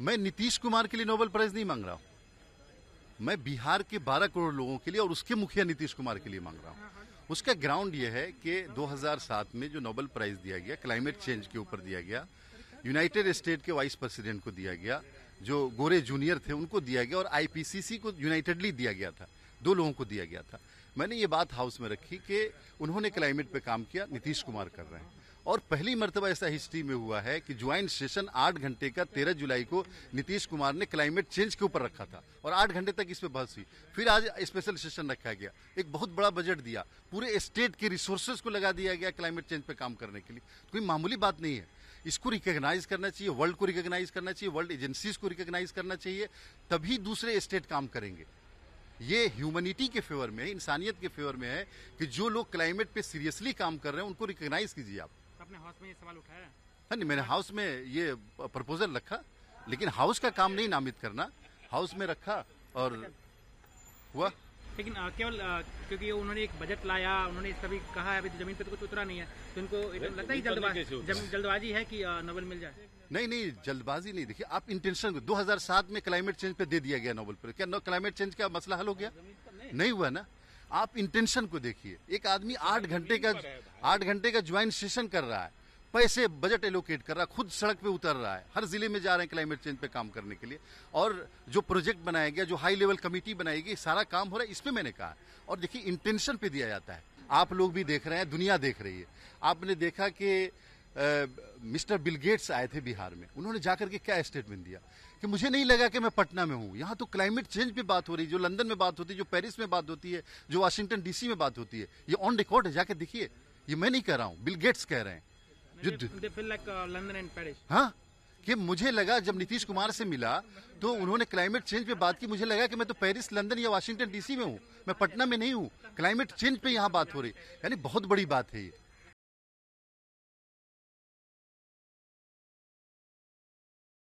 मैं नीतीश कुमार के लिए नोबेल प्राइज नहीं मांग रहा हूँ। मैं बिहार के 12 करोड़ लोगों के लिए और उसके मुखिया नीतीश कुमार के लिए मांग रहा हूँ। उसका ग्राउंड यह है कि 2007 में जो नोबेल प्राइज दिया गया क्लाइमेट चेंज के ऊपर दिया गया यूनाइटेड स्टेट के वाइस प्रेसिडेंट को दिया गया, जो गोरे जूनियर थे, उनको दिया गया और आईपीसीसी को यूनाइटेडली दिया गया था। दो लोगों को दिया गया था। मैंने ये बात हाउस में रखी कि उन्होंने क्लाइमेट पे काम किया, नीतीश कुमार कर रहे हैं। और पहली मरतबा ऐसा हिस्ट्री में हुआ है कि ज्वाइंट सेशन आठ घंटे का तेरह जुलाई को नीतीश कुमार ने क्लाइमेट चेंज के ऊपर रखा था और आठ घंटे तक इस पर बहस हुई। फिर आज स्पेशल सेशन रखा गया। एक बहुत बड़ा बजट दिया। पूरे स्टेट के रिसोर्सेज को लगा दिया गया क्लाइमेट चेंज पे काम करने के लिए। कोई मामूली बात नहीं है। इसको रिकॉग्नाइज करना चाहिए, वर्ल्ड को रिकॉग्नाइज करना चाहिए, वर्ल्ड एजेंसीज को रिकॉग्नाइज करना चाहिए, तभी दूसरे स्टेट काम करेंगे। ये ह्यूमनिटी के फेवर में है इंसानियत के फेवर में है कि जो लोग क्लाइमेट पे सीरियसली काम कर रहे हैं उनको रिकोगनाइज कीजिए आप। अपने हाउस में ये सवाल उठाया? है नहीं मैंने हाउस में ये प्रपोजल रखा लेकिन हाउस का काम नहीं नामित करना। हाउस में रखा और हुआ। लेकिन केवल क्योंकि उन्होंने एक बजट लाया उन्होंने इस भी कहा है अभी तो ज़मीन पे तो कुछ उतरा नहीं है तो इनको लगता है जल्दबाजी जल्दबाजी है कि नोबेल मिल जाए? नहीं नहीं जल्दबाजी नहीं देखिए आप इंटेंशन 2007 में क्लाइमेट चेंज पे दे दिया गया नोबेल प्राइज क्या क्लाइमेट चेंज का मसला हल हो गया? नहीं। हुआ ना। आप इंटेंशन को देखिए एक आदमी आठ घंटे का आठ घंटे का ज्वाइन सेशन कर रहा है। पैसे बजट एलोकेट कर रहा है खुद सड़क पे उतर रहा है, हर ज़िले में जा रहे हैं क्लाइमेट चेंज पे काम करने के लिए। और जो प्रोजेक्ट बनाया गया, जो हाई लेवल कमेटी बनाई गई, सारा काम हो रहा है, इसमें मैंने कहा। और देखिए इंटेंशन पे दिया जाता है। आप लोग भी देख रहे हैं, दुनिया देख रही है। आपने देखा कि मिस्टर बिल गेट्स आए थे बिहार में। उन्होंने जाकर के क्या स्टेटमेंट दिया? कि मुझे नहीं लगा कि मैं पटना में हूँ। यहाँ तो क्लाइमेट चेंज पे बात हो रही है जो लंदन में बात होती है, जो पेरिस में बात होती है, जो वाशिंगटन डीसी में बात होती है, ये ऑन रिकॉर्ड है। जाके देखिए, ये मैं नहीं कह रहा हूँ, बिल गेट्स कह रहे हैं। एंड पेरिस हाँ? कि मुझे लगा जब नीतीश कुमार से मिला तो उन्होंने क्लाइमेट चेंज पे बात की। मुझे लगा कि मैं तो पेरिस लंदन या वाशिंगटन डीसी में हूँ। मैं पटना में नहीं हूँ। क्लाइमेट चेंज पे यहाँ बात हो रही। यानी बहुत बड़ी बात है ये।